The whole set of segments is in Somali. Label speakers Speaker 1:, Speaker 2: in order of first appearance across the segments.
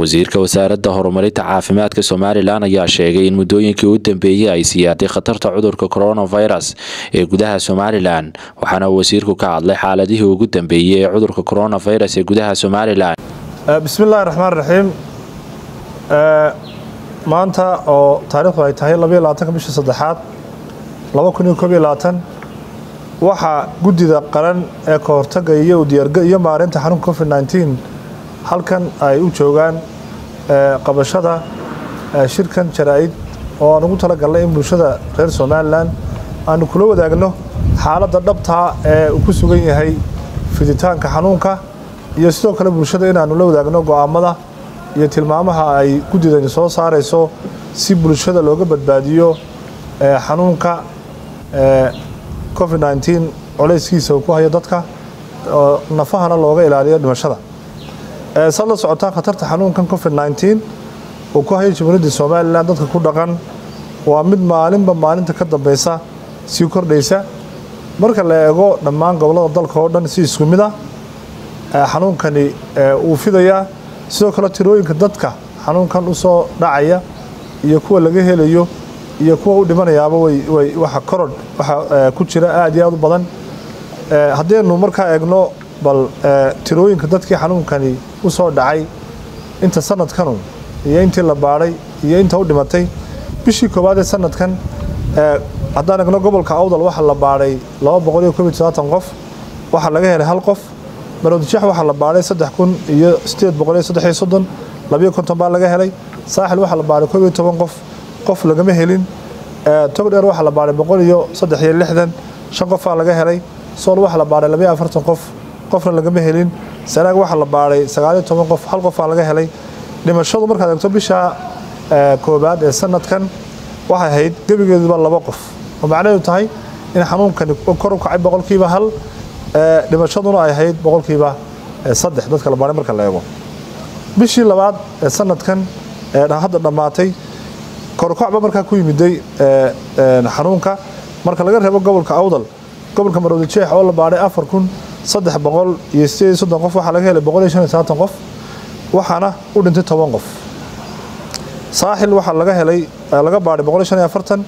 Speaker 1: wasiirka wasaaradda horumarinta caafimaadka somalilan ayaa sheegay in muddooyinkii u dambeeyey ay siyaartay khatarta cudurka coronavirus ee gudaha somalilan waxaana uu wasiirku ka hadlay xaaladihii ugu dambeeyey ee cudurka coronavirus ee gudaha somalilan
Speaker 2: bismillahi raxmaan raxiim maanta oo taariikhdu ay tahay bishii saddexaad waxaa guddida qaran ee ka hortaga iyo udiyaarga iyo maareynta xanuunka covid nneteen halkan ay u joogaan qabashada shirkan jaraa-id oo aan ugu talagalnay in bulshada reer somalilan aanu kula wadaagno xaaladda dhabtaa ee uu ku sugan yahay fiditaanka xanuunka iyo sidoo kale bulshada inaanu la wadaagno go'aamada iyo tilmaamaha ay guddidani soo saarayso si bulshada looga badbaadiyo xanuunka covid nneteen colayskiisa uu ku hayo dadka nafahana looga ilaaliyo dhimashada saad la socotaa khatarta xanuunkan covid nneteen uu ku hayo jamhuuriyadda somalilan dadka ku dhaqan. Waa mid maalinba maalinta ka dambeysa sii kordhaysa. Marka la eego dhammaan gobollada dalka oo dhan si isku mid ah xanuunkani uu fidayaa sidoo kale tirooyinka dadka xanuunkan u soo dhacaya iyo kuwa laga helayo iyo kuwa u dhimanayaaba way waxa korodh waxa ku jira aad iyo aad u badan. Haddaynu markaa eegno bal tirooyinka dadkii xanuunkani u soo dhacay inta sanadkanu iyo intii la baadhay iyo inta u dhimatay bishii koowaad ee sanadkan haddaan eegno gobolka awdal waxaa la baadhay qof waxaa laga helay hal qof. Maroodijeex waxaa la baadhay iyo baa laga helay. Saaxil waxaa la baadhay qof qof lagama helin. Togdheer waxaa la baadhay qofaa laga helay. Sool waxaa la baadhay qof qofna lagama helin. Sanaag waxaa la baadhay sagaaliyo toban qof hal qofaa laga helay. Dhimashadu markaad eegto bisha koobaad ee sanadkan waxay ahayd gebigeeduba laba qof. Oo macnaheedu tahay in xanuunkani kor u kacay boqolkiiba hal dhimashaduna ay ahayd boqolkiiba saddex. Dadka la baadhay marka la eego. Bishii labaad ee sanadkan hadda dhammaatay korkacba markaa ku yimiday xanuunka. Marka laga reebo gobolka awdal gobolka maroodi jeex oo la baadhay afar kun saddex boqol iyo sideed soddon qof waxaa laga helay boqol iyo shan iyo sabaatan qof waxaana u dhintay toban qof. Saaxil waxaa laga helay laga baadhay boqol iyo shan iyo afartan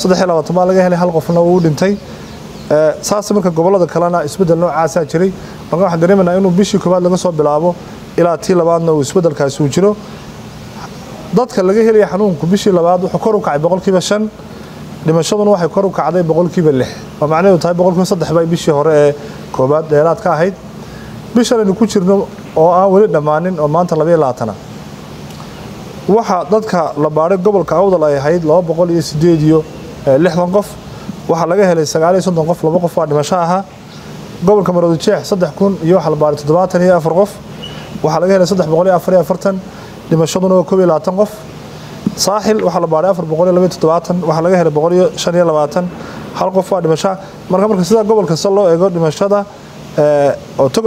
Speaker 2: saddex iyo labaatan baa laga helay hal qofna uu dhintay. Saas marka gobollada kalena isbeddel noocaasaa jiray. Marka waxaan dareemaynaa inuu bishii koowaad laga soo bilaabo ilaa tii labaadna uu isbeddelkaasi uu jiro. Dadka laga helaya xanuunku bishii labaad wuxuu kor u kacay boqolkiiba shan dhimashaduna waxay kor u kacday boqolkiiba lix. Oo macnaheedu tahay boqolkiiba saddex bay bishii hore ee koobaad dheeraad ka ahayd. Bishan aynu ku jirno oo aan weli dhammaanin oo maanta labayo labaatana. Waxaa dadka la baadhay gobolka awdal ay ahayd laba boqol iyo sideed iyo lixdan qof. Waxaa laga helay sagaal iyo soddon qof laba qof baa dhimasho ahaa gobolka maroodi jeex saddex kun iyo waxaa la baadhay qof. Waxaa laga helay saddex boqol iyo afar qof saaxil waxaa la toddobaatan waxaa laga helay hal qof baa dhimasho marka marka sidaa gobol kasta loo eego dhimashada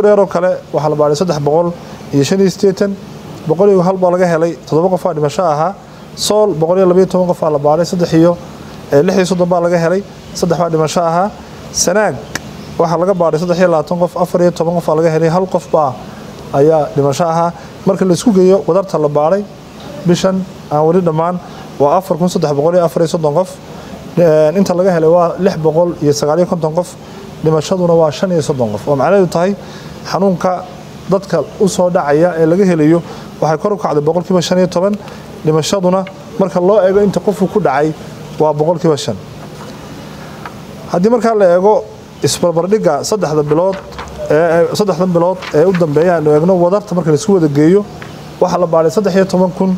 Speaker 2: dheer oo kale waxaa la baadhay saddex boqol iyo shan iyo siddeetan. Boqol iyo hal baa laga helay toddoba qof baa dhimasho ahaa. Sool boqol iyo labayo toban qof baa la baadhay saddex iyo lix iyo soddon baa laga helay saddex baa dhimasho ahaa. Sanaag waxaa laga baadhay saddex iyo labaatan qof afar iyo toban qof baa laga helay hal qof baa ayaa dhimasho ahaa. Marka la isku geeyo wadarta la baadhay bishan aan weli dhammaan waa qof. Inta laga helay waa qof. Dhimashaduna waa qof. Oo macnaheedu tahay xanuunka dadka u soo dhacaya ee laga helayo waxay kor u kacday boqolkiiba shan iyo toban. Dhimashaduna marka loo eego inta qofku ku dhacay waa boqolkiiba shan. Haddii markaa la eego isbarbardhigga saddexda bilood saddexdan bilood ee u dambeeya aynu eegno wadarta marka la isku wada geeyo waxaa la baadhay saddex iyo toban kun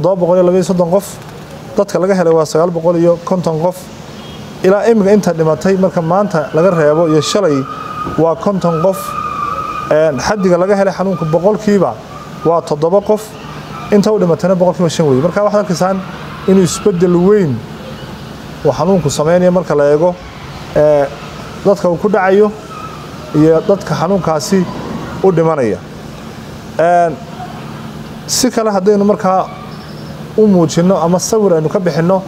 Speaker 2: qof. Dadka laga helay waa qof. Ilaa iminka inta dhimatay marka maanta laga reebo iyo shalay waa konton qof. Xaddiga laga helay xanuunka boqolkiiba waa toddoba qof. Inta u dhimatayna boqolkiiba shan wey marka waxaad arkaysaan inuu isbeddel weyn uu xanuunku sameynaya marka la eego dadka uu ku dhacayo iyo dadka xanuunkaasi u dhimanaya. Si kale haddaynu markaa u muujinno ama sawir aynu ka bixinno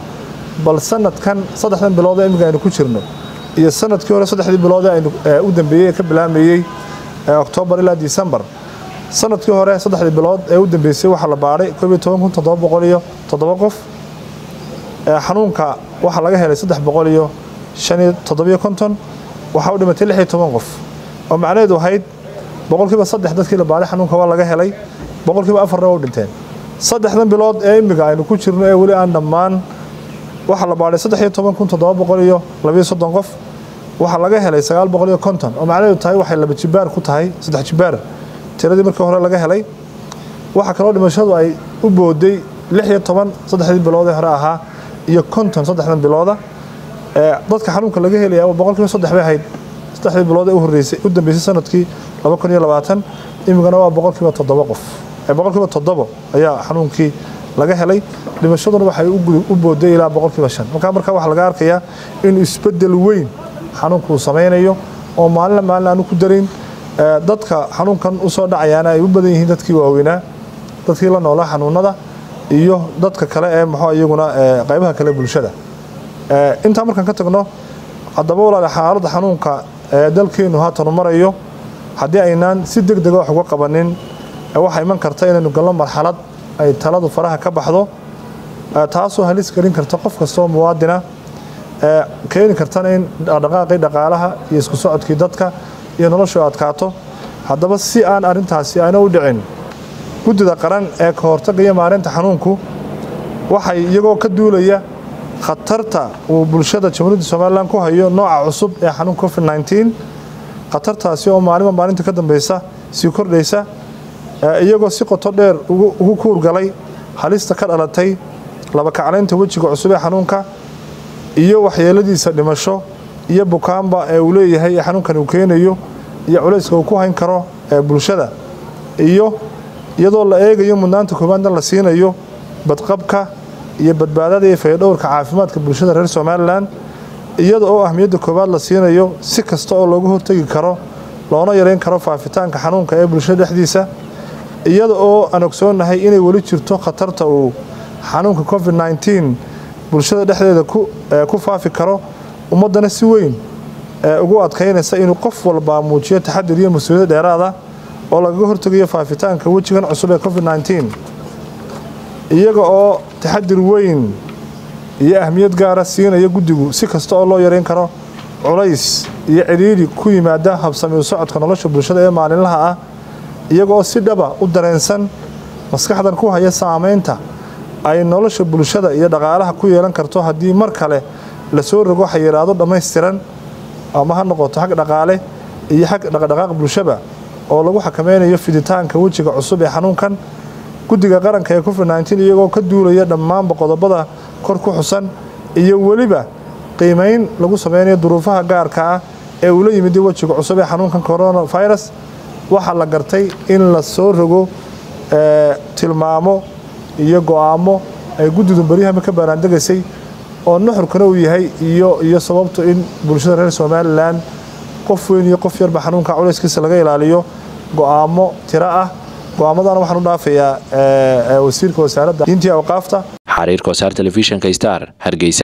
Speaker 2: bal sanadkan saddexdan bilood ee imminka aynu ku jirno iyo sannadkii hore saddexdii bilood ee aynu u dambeeyey ee ka bilaamayey oktoobar ilaa disembar sannadkii hore saddexdii bilood ee u dambeysay waxaa la baadhay koob iyo toban kun toddoba boqol iyo toddoba qof xanuunka waxaa laga helay saddex boqol iyo shan iyo toddobiyo konton waxaa u dhimatay lix iyo toban qof. Oo macnaheedu ahayd boqolkiiba saddex dadkii la baadhay xanuunka waa laga helay boqolkiiba afarna waa u dhinteen saddexdan bilood ee imiga aynu ku jirno ee weli aan dhammaan waxaa la baadhay saddex iyo toban kun toddoba boqol iyo labiyo soddon qof waxaa laga helay sagaal boqol iyo konton. Oo macnaheedu tahay waxay laba jibaar ku tahay saddex jibaar. Tiradii markii hore laga helay waxaa kaloo dhimashadu ay u booday lix iyo toban saddexdii bilood ee hore ahaa iyo konton saddexdan bilooda. Dadka xanuunka laga helaya boqolkiiba saddex bay ahayd saddexdii bilood ee u horreysay u dambeysay sannadkii laba kun iyo labaatan. Imigana waa boqolkiiba toddoba qof boqolkiiba toddobo ayaa xanuunkii laga helay. Dhimashaduna waxay u booday ilaa boqolkiiba shan. Markaa markaa waxaa laga arkayaa in isbeddel weyn xanuunka uu samaynayo oo maalina maalin aanu ku darin. Dadka xanuunkan u soo dhacayaana ay u badan yihiin dadkii waaweynaa dadkii la noolaa xanuunada iyo dadka kale ee muxuu iyaguna qaybaha kale bulshada. Intaa markaan ka tagno haddaba walaale xaaladda xanuunka ee dalkeennu haatanu marayo haddii aynaan si deg dega wax uga qabanin waxaa iman karta inaynu galno marxalad ay taladu faraha ka baxdo taasoo halis gelin karta qof kastaoo muwaadina keeni kartana in dhaqdhaqaaqii dhaqaalaha iyo isku socodkii dadka iyo noloshu adkaato. Haddaba si aan arrintaasi aana u dhicin guddida qaran ee ka iyo maareynta xanuunku waxay iyagoo ka duulaya khatarta uu bulshada jamhuuriyadda somalilan ku hayo nooca cusub ee xanuunka covid nneteen khatartaasi oo maalinba maalinta ka dambeysa sii kordhaysa iyagoo si qoto dheer ugu kuurgalay halista ka dhalatay labakaclaynta wejiga cusub ee xanuunka iyo waxyeeladiisa dhimasho iyo bukaanba ee uu leeyahay ee xanuunkan uu keenayo iyo culayska uu ku hayn karo ee bulshada iyo iyadoo la eegayo mudnaanta koowaadna la siinayo badqabka iyo badbaadada iyo fayadhowrka caafimaadka bulshada reer somalilan iyada oo ahmiyadda koowaad la siinayo si kasta oo loogu hortegi karo loona yareyn karo faafitaanka xanuunka ee bulshada dhexdiisa iyada oo aan ogsoonnahay inay weli jirto khatarta uu xanuunka covid nneteen bulshada dhexdeeda ku faafi karo ummaddana si weyn ugu adkaynaysa inuu qof walbaa muujiyo taxadir iyo mas'uuliyad dheeraada oo lagaga hortegayo faafitaanka wejigan cusub ee covid nneteen iyaga oo taxadir weyn iyo ahmiyad gaara siinaya guddigu si kasta oo loo yareyn karo culays iyo cidhiidhi ku yimaada habsami u socodka nolosha bulshada ee maalinlaha ah iyaga oo si dhaba u dareensan maskaxdan ku haya saamaynta ay nolosha bulshada iyo dhaqaalaha ku yeelan karto haddii mar kale la soo rogo xayiraado dhammaystiran ama ha noqoto xag dhaqaale iyo xag dhaqdhaqaaq bulshaba oo lagu xakameynayo fiditaanka wejiga cusub ee xanuunkan guddiga qaranka ee covid nneteen iyagoo ka duulaya dhammaanba qodobada kor ku xusan iyo weliba qiimayn lagu sameynayo duruufaha gaarka ah ee uu la yimid wejiga cusub ee xanuunkan coronavirus waxaa la gartay in la soo rogo tilmaamo iyo go'aamo ay guddidu beryahama ka baaraandegaysay oo nuxurkana uu yahay iyo iyo sababtu in bulshada reer somalilan qof weyn iyo qof yarba xanuunka culayskiisa laga ilaaliyo. Go'aamo ah. Go'aamadana waxaan u dhaafayaa wasiirka wasaaradda diintii awqaafta.
Speaker 1: Xariirka wasaar telefishinka star hargeysa